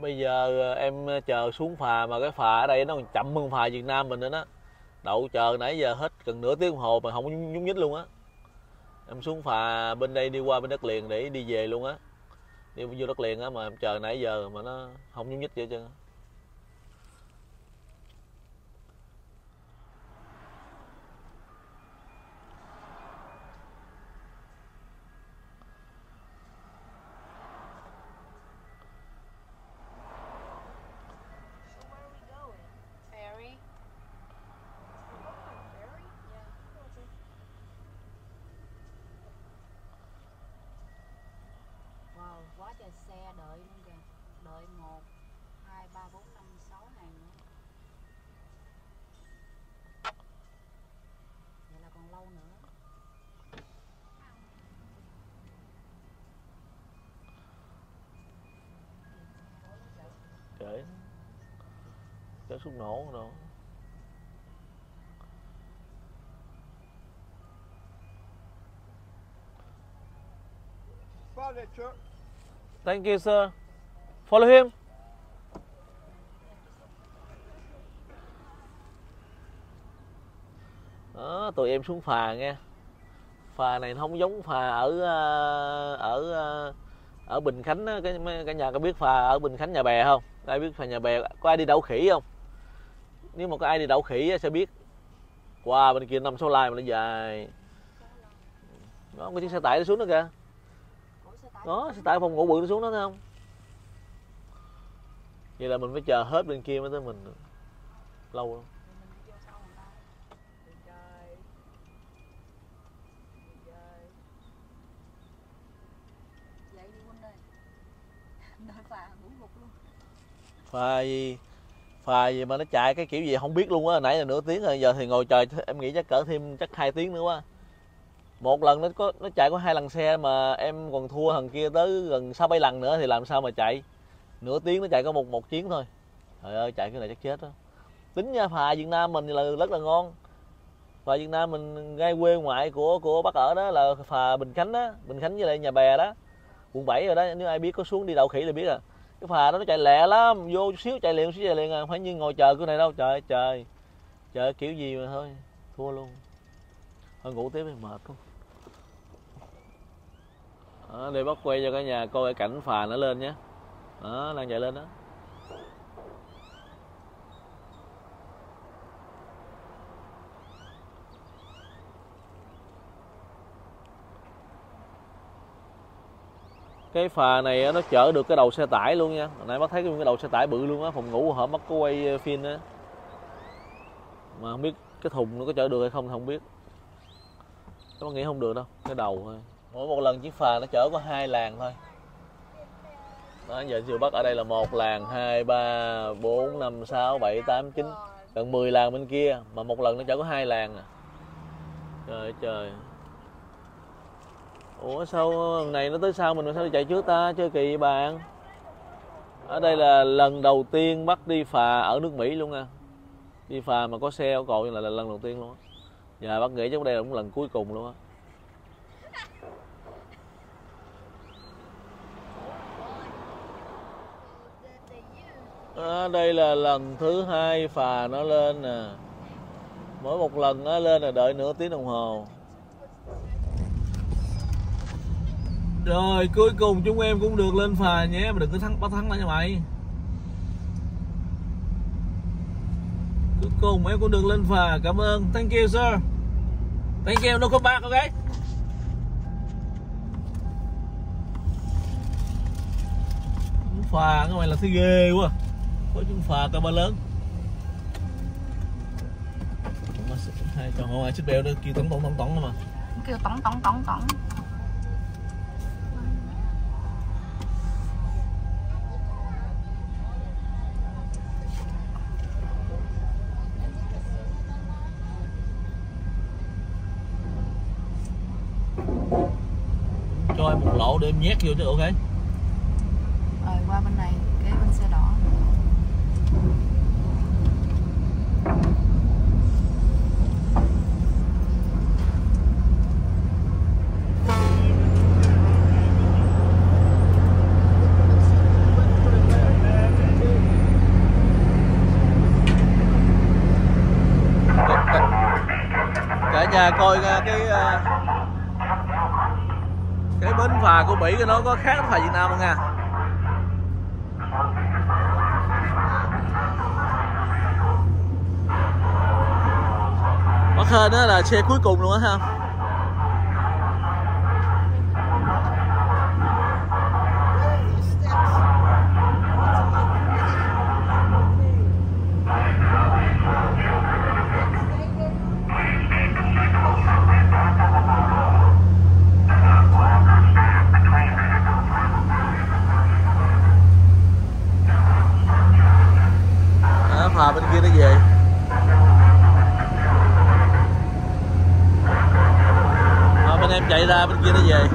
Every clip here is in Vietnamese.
bây giờ ờ, em ờ, chờ xuống phà mà cái phà ở đây nó còn chậm hơn phà Việt Nam mình nữa đó. Đậu chờ nãy giờ hết gần nửa tiếng đồng hồ mà không có nhúc nhích luôn á. Em xuống phà bên đây đi qua bên đất liền để đi về luôn á. Đi vô đất liền á mà em chờ nãy giờ mà nó không nhúng nhích vậy chứ Trời xe đợi luôn kìa. Đợi một, hai, ba, bốn, năm, sáu ngày nữa. Vậy là còn lâu nữa. kệ kệ súng nổ đâu Thank you, sir. Follow him. Đó, tụi em xuống phà nghe. Phà này không giống phà ở ờ, ở ờ, ở Bình Khánh á, cái cả nhà có biết phà ở Bình Khánh nhà bè không? Ai biết phà nhà bè? Có ai đi đậu khỉ không? Nếu mà có ai đi đậu khỉ sẽ biết. Wow, bên kia năm số line mà nó dài. Đó, có chiếc xe tải nó xuống đó kìa. Đó, sẽ tải phòng ngủ bự nó xuống đó thấy không? Vậy là mình phải chờ hết bên kia mới tới mình. Lâu lắm. phà gì phà gì mà nó chạy cái kiểu gì không biết luôn á nãy là nửa tiếng rồi giờ thì ngồi chờ em nghĩ chắc cỡ thêm chắc hai tiếng nữa quá một lần nó có, nó chạy có hai lần xe mà em còn thua thằng kia tới gần sáu bảy lần nữa thì làm sao mà chạy? Nửa tiếng nó chạy có một một chuyến thôi. Trời ơi, chạy cái này chắc chết đó. Tính nha, phà Việt Nam mình là rất là ngon. Phà Việt Nam mình ngay quê ngoại của của bác ở đó là phà Bình Khánh đó, Bình Khánh với lại nhà bè đó. Quận 7 rồi đó, nếu ai biết có xuống đi đậu khỉ thì biết à. Cái phà đó nó chạy lẹ lắm, vô chút xíu chạy liền, xíu chạy liền à. Phải như ngồi chờ cái này đâu, trời trời trời. Chờ kiểu gì mà thôi, thua luôn. Thôi ngủ tiếp đi, mệt luôn đó, đi bắt quay cho cả nhà coi cái cảnh phà nó lên nhé. Đó đang chạy lên đó. Cái phà này nó chở được cái đầu xe tải luôn nha. Hồi nãy bác thấy cái đầu xe tải bự luôn á phòng ngủ hở mắt có quay ờ, phim á. Mà không biết cái thùng nó có chở được hay không thì không biết. Bác nghĩ không được đâu cái đầu thôi mỗi một lần chiếc phà nó chở có hai làng thôi. Đó giờ chiều bắc ở đây là một làng hai ba bốn năm sáu bảy tám chín. Gần 10 làng bên kia mà một lần nó chở có hai làng à trời ơi trời. Ủa sao này nó tới sau mình mà sao nó chạy trước ta? Chơi kỳ vậy bạn. Ở đây là lần đầu tiên bắt đi phà ở nước mỹ luôn nha. Đi phà mà có xe ở cột là, là lần đầu tiên luôn á. Và bác nghĩ chắc đây là cũng lần cuối cùng luôn á. À, đây là lần thứ hai phà nó lên nè. Mỗi một lần nó lên là đợi nửa tiếng đồng hồ. Rồi cuối cùng chúng em cũng được lên phà nhé mà đừng có thắng bắt thắng lại nha mày. Cuối cùng em cũng được lên phà cảm ơn. Thank you sir. Thank you no có back ok? Phà các mày là thấy ghê quá có chúng phà cao ba lớn hai cho họ xích bèo đó kêu tổng tổng tổng tổng mà Kêu tổng tổng tổng tổng. cho em một lỗ để em nhét vô chứ ok Rồi qua bên này, kế bên xe đỏ nhà coi cái ờ, cái bến phà của Mỹ nó có khác phà Việt Nam không nha? Bắc Hên đó là xe cuối cùng luôn á ha. Hòa phà bên kia nó về. Chạy ra bên kia nó về.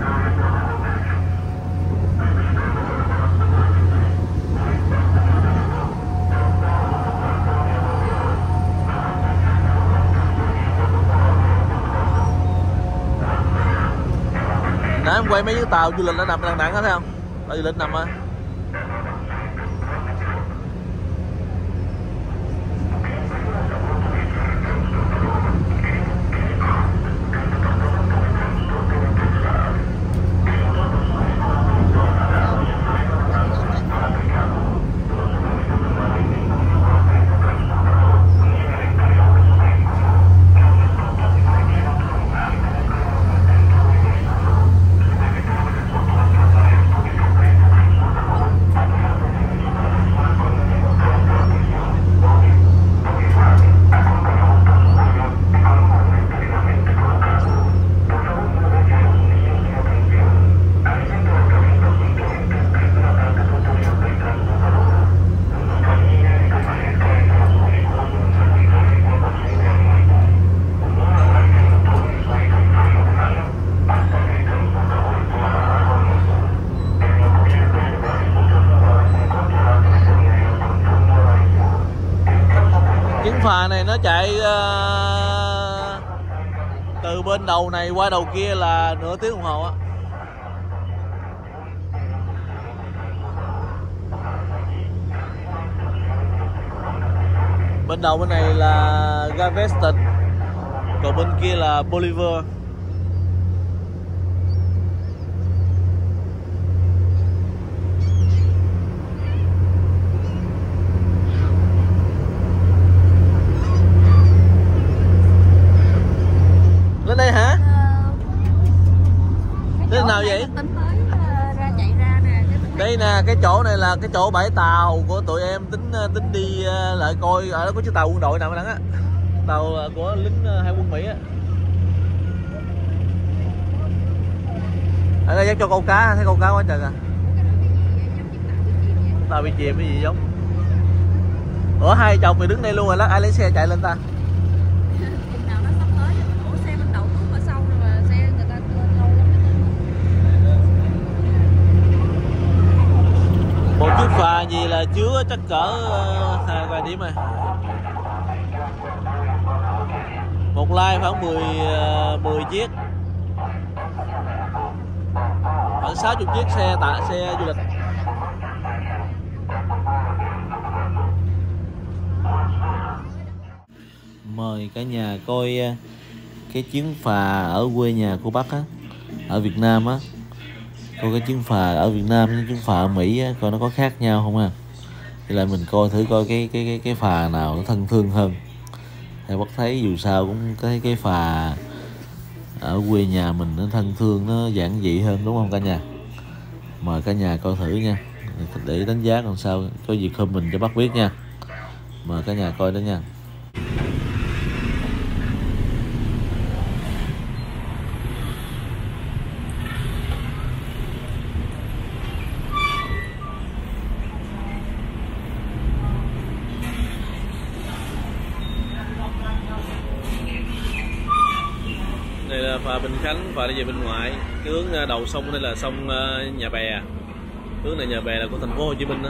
Nãy em quay mấy cái tàu du lịch nó nằm đằng đằng hết thấy không? Tàu du lịch nằm á chuyến phà này nó chạy ờ, từ bên đầu này qua đầu kia là nửa tiếng đồng hồ á. Bên đầu bên này là Galveston còn bên kia là Bolivar lên đây hả Thế nào vậy? tính tới ờ, ra chạy ra nè cái tính đây nè cái chỗ này là cái chỗ bãi tàu của tụi em, tính ờ, tính đi ờ, lại coi à, ở đó có chiếc tàu quân đội nào đó á. Tàu ờ, của lính hải quân mỹ á. Ở đây dắt cho câu cá, thấy câu cá quá trời à tàu bị chìm cái gì giống? Ủa, hai chồng mày đứng đây luôn rồi lát ai lấy xe chạy lên ta chừng nào nó sắp tới thì mình ủa xe bên đậu tuốt ở sau rồi mà xe người ta lên lâu lắm một chiếc gì là chứa chắc cỡ ờ, hai vài điểm rồi. Một like khoảng 10 10 ờ, chiếc. Khoảng 60 chiếc xe tạ xe du lịch. Mời cả nhà coi ờ, cái chuyến phà ở quê nhà của bác á ở Việt Nam á coi cái trứng phà ở Việt Nam với trứng phà ở Mỹ á, coi nó có khác nhau không à thì lại mình coi thử coi cái cái cái cái phà nào nó thân thương hơn. Thì bác thấy dù sao cũng cái cái phà ở quê nhà mình nó thân thương nó giản dị hơn đúng không cả nhà? Mời cả nhà coi thử nha. Để đánh giá còn sao có gì comment cho bác biết nha. Mời cả nhà coi đó nha đây là phà Bình Khánh và đi về bên ngoài cái hướng à, đầu sông đây là sông à, Nhà Bè. Hướng này Nhà Bè là của thành phố Hồ Chí Minh đó.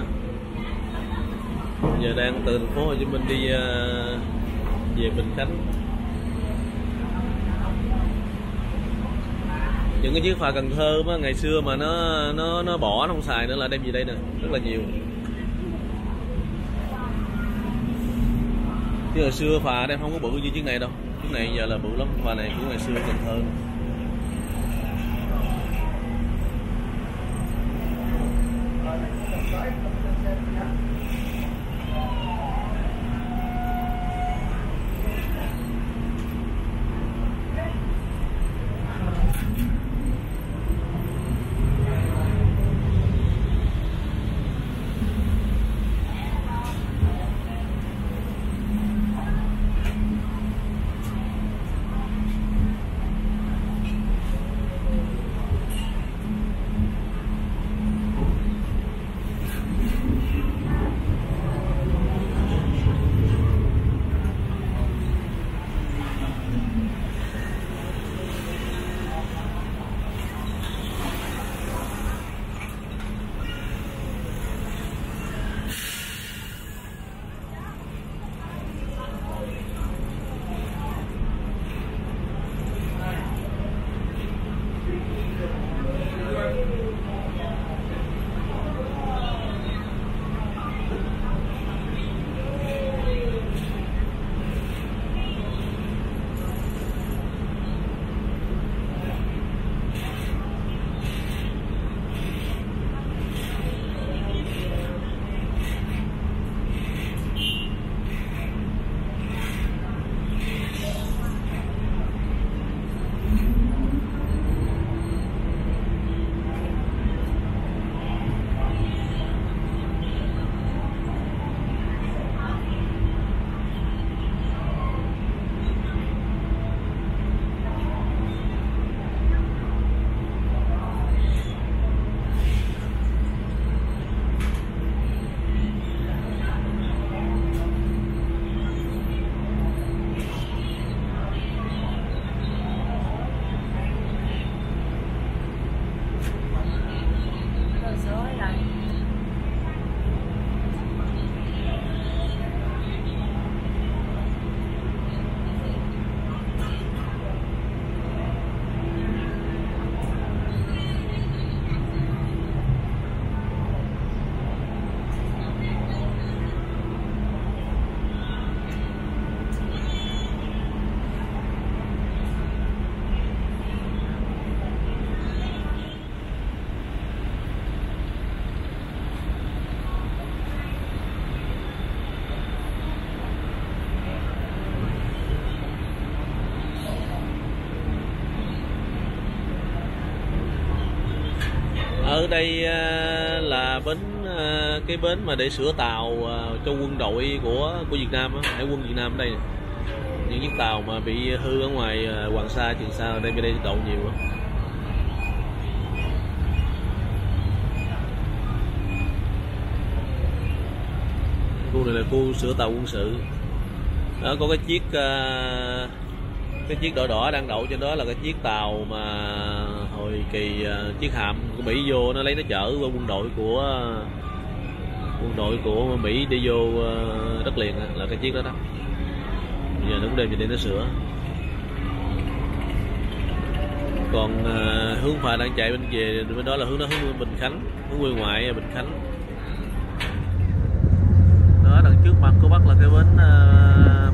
Giờ đang từ thành phố Hồ Chí Minh đi à, về Bình Khánh. Những cái chiếc phà Cần Thơ mà ngày xưa mà nó nó nó bỏ, nó không xài nữa là đem gì đây nè, rất là nhiều. Chứ hồi xưa phà đem không có bự như chiếc này đâu, chiếc này giờ là bự lắm, phà này của ngày xưa cần thơ. Đây à, là bến à, cái bến mà để sửa tàu à, cho quân đội của của Việt Nam á, hải quân Việt Nam ở đây những chiếc tàu mà bị hư ở ngoài Hoàng Sa Trường Sa ở đây bên đây đậu nhiều á. Khu này là khu sửa tàu quân sự. Đó có cái chiếc cái chiếc đỏ đỏ đang đậu trên đó là cái chiếc tàu mà hồi kỳ chiếc hạm của Mỹ vô nó lấy nó chở qua quân đội của quân đội của Mỹ đi vô ờ, đất liền là cái chiếc đó đó. Giờ nó cũng đem về đây nó sửa. Còn à, hướng phà đang chạy bên về bên đó là hướng đó hướng Bình Khánh hướng quê ngoại Bình Khánh. Đó đằng trước mặt cô bắc là cái bến à,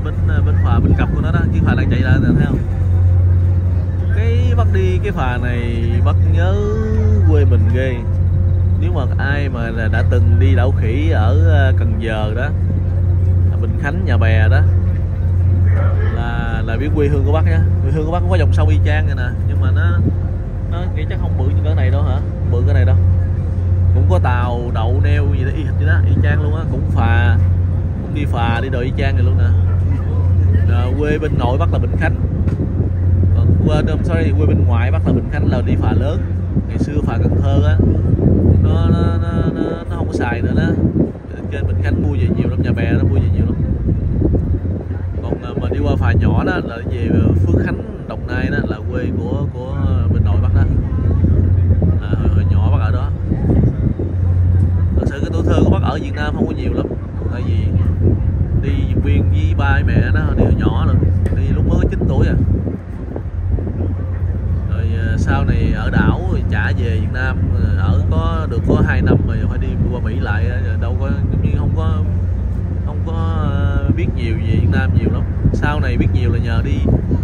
bến à, bến phà bến cặp của nó đó. Chiếc phà đang chạy ra thấy không? Bắt đi cái phà này bắt nhớ quê mình ghê. Nếu mà ai mà là đã từng đi đảo khỉ ở ờ, Cần Giờ đó Bình Khánh nhà bè đó là là biết quê hương của bác nhá. Quê hương của bác cũng có dòng sông y chang này nè nhưng mà nó nó nghĩ chắc không bự như cái này đâu hả? Bự cái này đâu. Cũng có tàu đậu neo gì đó y hệt như đó y chang luôn á cũng phà cũng đi phà đi đợi y chang này luôn nè. À, quê bên nội bắc là bình khánh. Ờ, quên um, quê sorry quê bên ngoài bắt là bình khánh là đi phà lớn. Ngày xưa phà cần thơ á. Nó nó, nó, nó, nó không có xài nữa đó. Trên bình khánh mua về nhiều lắm nhà bè nó mua về nhiều lắm. Còn ờ, mà đi qua phà nhỏ đó là về phước khánh đồng nai đó là quê của của bên nội bắc đó. À, hồi, hồi nhỏ bắc ở đó. Thật sự cái tuổi thơ của bác ở Việt Nam không có nhiều lắm. Tại vì đi viên với ba mẹ nó đi hồi nhỏ rồi. Đi lúc mới chín 9 tuổi à, Ờ, sau này ở đảo trả về Việt Nam ờ, ở có được có 2 năm rồi phải đi qua Mỹ lại rồi đâu có giống như không có không có biết nhiều về Việt Nam nhiều lắm. Sau này biết nhiều là nhờ đi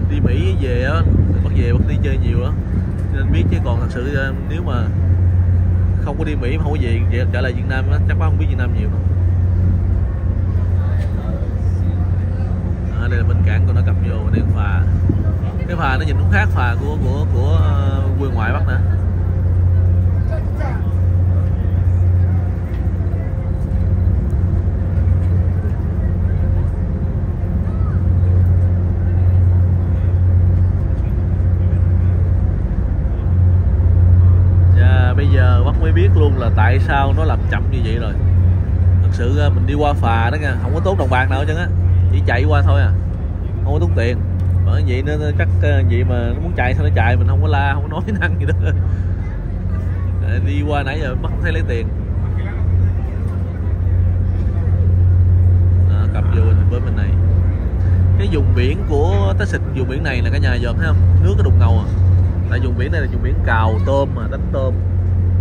đi Mỹ về á bắt về bắt đi chơi nhiều á. Nên biết chứ còn thật sự nếu mà không có đi Mỹ mà không có về trở lại Việt Nam chắc bác không biết Việt Nam nhiều đâu. À, đây là bên cảng của nó cập vô đây phà cái phà nó nhìn cũng khác phà của của của ờ, quê ngoại bắc nè dạ, bây giờ bác mới biết luôn là tại sao nó làm chậm như vậy rồi. Thật sự ờ, mình đi qua phà đó nha, Không có tốt đồng bạc nào hết trơn á. Chỉ chạy qua thôi à Không có tốn tiền. Bởi vậy nó chắc ờ, vậy mà nó muốn chạy sao nó chạy Mình không có la, không có nói năng gì đó. Ờ, đi qua nãy giờ mất không thấy lấy tiền. À, Cặp vô bên bên này. Cái vùng biển của Texas vùng biển này là cả nhà giờ thấy không? Nước có đục ngầu à. Tại vùng biển này là vùng biển cào tôm mà đánh tôm.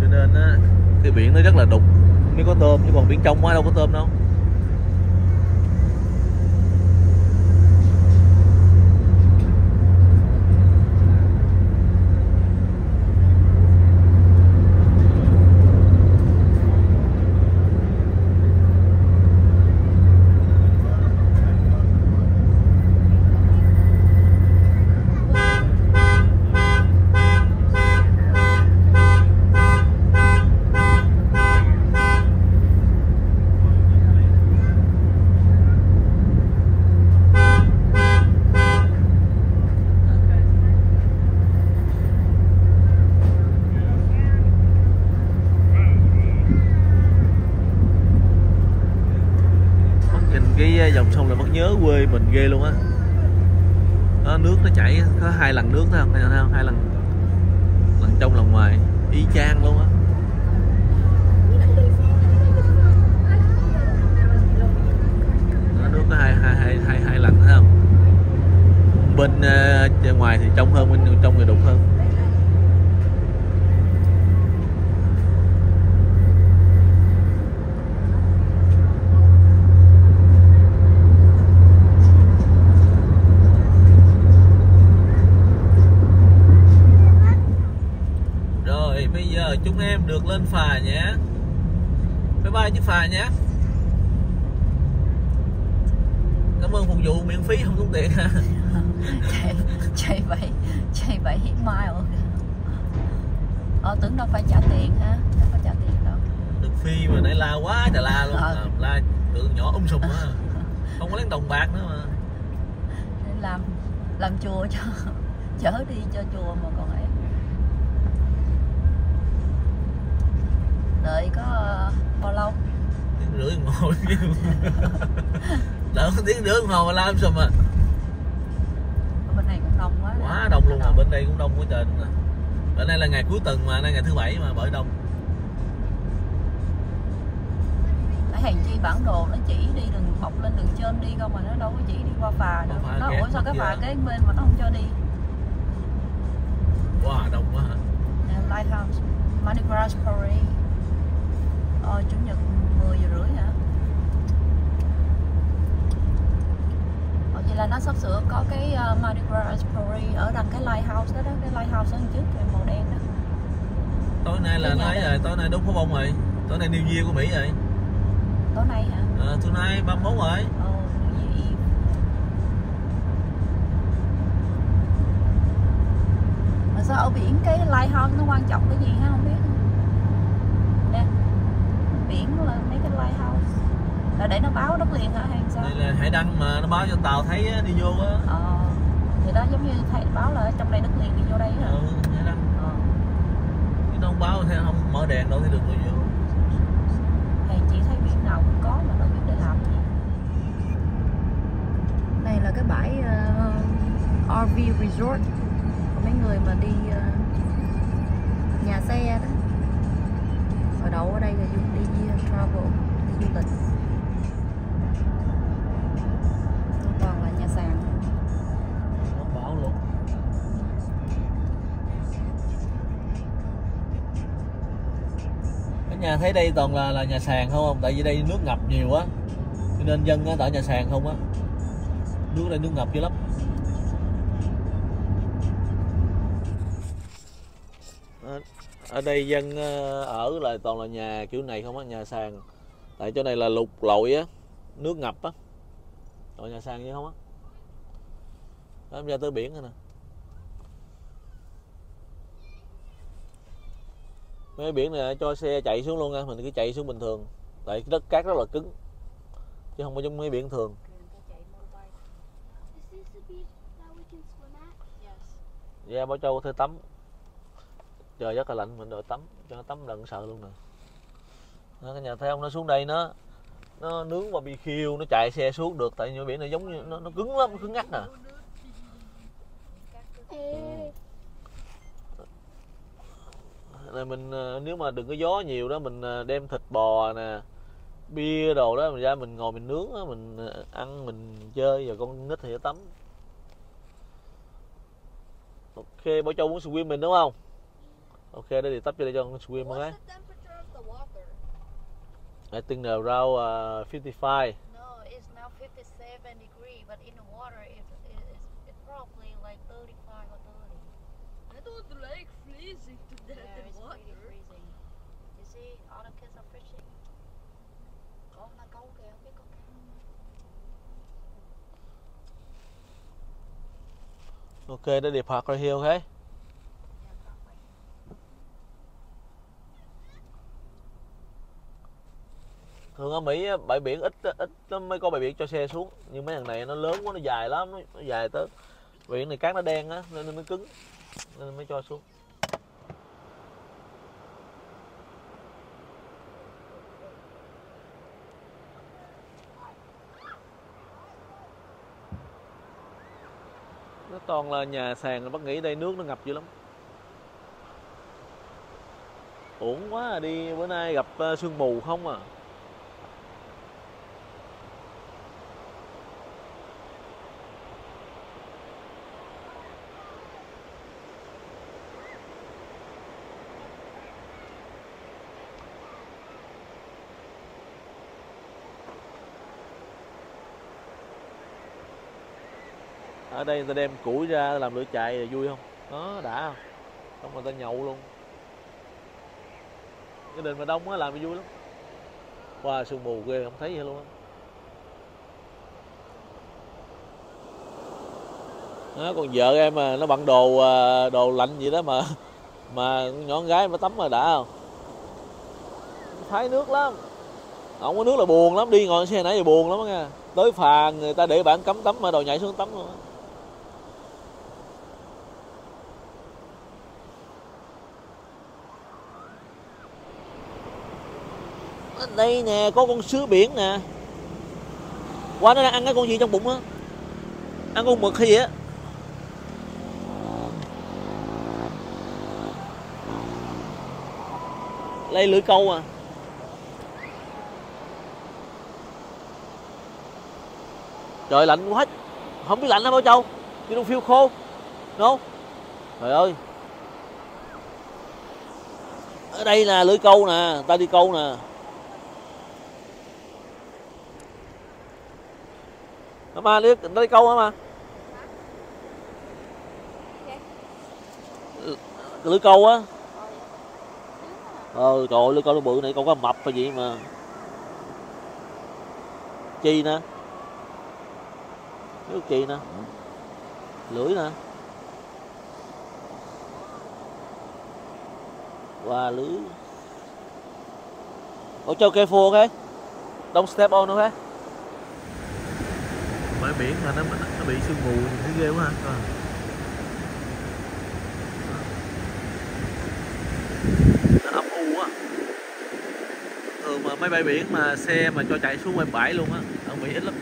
Cho nên á cái biển nó rất là đục. Mới có tôm chứ còn biển trong quá đâu có tôm đâu. Nhìn cái dòng sông là mất nhớ quê mình ghê luôn á. Nó nước nó chảy có hai lần nước thôi không thấy không hai lần lần trong lần ngoài y chang luôn á. Nó nước có hai hai hai hai hai lần thấy không? Bên uh, ngoài thì trong hơn bên trong thì đục hơn Rồi bây giờ chúng em được lên phà nhé. Bye bye chiếc phà nhé. Cảm ơn phục vụ miễn phí không tốn tiền. Ha chạy chạy bảy chạy bảy mile. Ờ tưởng đâu phải trả tiền ha đâu phải trả tiền đâu. Được phi mà nãy la quá trời la luôn. Ờ. La tượng nhỏ um sùm á Không có lấy đồng bạc nữa mà. Làm làm chùa cho chở đi cho chùa mà còn ấy đợi có ờ, bao lâu? Tiếng rưỡi đồng hồ Đợi tiếng rưỡi đồng hồ mà la um sùm à ở bên này cũng đông quá. Quá đông luôn mà bên đây cũng đông quá trời nè Bữa nay là ngày cuối tuần mà, nay ngày thứ bảy mà bởi đông. Tại hàng chi bản đồ nó chỉ đi đường bọc lên đường trên đi không mà nó đâu có chỉ đi qua phà đâu nó ủa sao cái phà kế bên mà nó không cho đi? Wow, đông quá hả Lighthouse Mardi Gras Parade ờ, Chủ nhật 10 giờ rưỡi hả? Ờ, Vậy là nó sắp sửa có cái uh, Mardi Gras Parade ở đằng cái Lighthouse đó đó Cái Lighthouse ở đằng trước cái màu đen đó. Tối nay là nói rồi, tối nay đốt pháo bông rồi. Tối nay New Year của Mỹ rồi. Tối nay hả? À, Tonight 31 rồi. Mà sao ở biển cái Lighthouse nó quan trọng cái gì ha không biết Biển là mấy cái Lighthouse. Là để nó báo đất liền hả hay sao? Đây là hải đăng mà nó báo cho tàu thấy á, đi vô á. Ờ Thì đó giống như thầy báo là trong đây đất liền đi vô đây hả? Ừ, hải đăng. Ờ. Chứ nó không báo theo không mở đèn đâu thấy được rồi vô. Thầy chỉ thấy biển nào cũng có mà đâu biết để làm gì. Đây là cái bãi ờ, RV Resort. Của mấy người mà đi ờ, nhà xe đó Ở đậu ở đây là dùng đi ờ, travel, đi du lịch. Còn là nhà sàn. Nó báo luôn. Cả nhà thấy đây toàn là là nhà sàn không không? Tại vì đây nước ngập nhiều quá cho nên dân ở nhà sàn không á. Nước đây nước ngập dữ lắm ở- đây dân ờ, ở là toàn là nhà kiểu này không á nhà sàn. Tại chỗ này là lục lội á nước ngập á. Toàn nhà sàn như không á. Đó em ra tới biển rồi nè. Mấy biển này cho xe chạy xuống luôn nha mình cứ chạy xuống bình thường. Tại đất cát rất là cứng chứ không có giống mấy biển thường. Yeah, Bảo Châu có thể tắm. Trời rất là lạnh mình đội tắm Cho nó tắm lần sợ luôn nè. Nó Cái nhà thấy không nó xuống đây nó Nó nướng và bị khiêu Nó chạy xe xuống được Tại như biển này giống như Nó, nó cứng lắm, nó cứng ngắt nè. Này mình à, nếu mà đừng có gió nhiều đó mình à, đem thịt bò nè bia đồ đó mình ra mình ngồi mình nướng đó, mình à, ăn mình chơi rồi con nít thì nó tắm. Ok bảo châu muốn swim mình đúng không? Ok để đi tấp cho đây cho con swim một cái What's the temperature of the water? I think around uh, 55 No, it's now 57 degree, but in the water it, it, it's, it's probably like 35 or 30. I the lake freezing to death Yeah, in it's water. really freezing. You see, all the kids are fishing. Con là câu kìa, không biết con cá không? ok để đi park right here okay thường ở Mỹ bãi biển ít ít nó mới có bãi biển cho xe xuống. Nhưng mấy thằng này nó lớn quá nó dài lắm nó, nó dài tới. Biển này cát nó đen á nên nó mới cứng nên mới cho xuống. Nó toàn là nhà sàn bắt nghĩ đây nước nó ngập dữ lắm. Uổng quá à, đi bữa nay gặp ờ, sương mù không à. Ở đây người ta đem củi ra làm lửa chạy là vui không? Đó đã không? Xong người ta nhậu luôn. Cái đình mà đông á làm vui lắm. Qua sương mù ghê không thấy gì luôn á. Đó, còn vợ em mà nó bận đồ à, đồ lạnh gì đó mà mà nhỏ con gái mà tắm mà đã không? Thái nước lắm. Không có nước là buồn lắm đi ngồi xe nãy giờ buồn lắm á nha. Tới phà người ta để bản cấm tắm mà đồ nhảy xuống tắm luôn á. Đây nè có con sứa biển nè. Qua nó đang ăn cái con gì trong bụng á? Ăn con mực hay gì á? Lấy lưỡi câu à. Trời lạnh quá. Không biết lạnh hả bao châu? You don't feel khô, no trời ơi. Ở đây là lưỡi câu nè ta đi câu nè. Mà đi đi câu hả mà. Lưỡi câu á. Ờ trời ơi lưỡi câu nó bự này câu cá mập hay gì mà. Chi nè. Nước chi nè. Lưỡi nè. Và lưỡi Ủa cho careful ok? Don't step on ok Bãi biển mà nó, nó bị sương mù thấy ghê quá ha. Coi. Nó u á Thường mà mấy bãi biển mà xe mà cho chạy xuống ngoài bãi luôn á Ở Mỹ ít lắm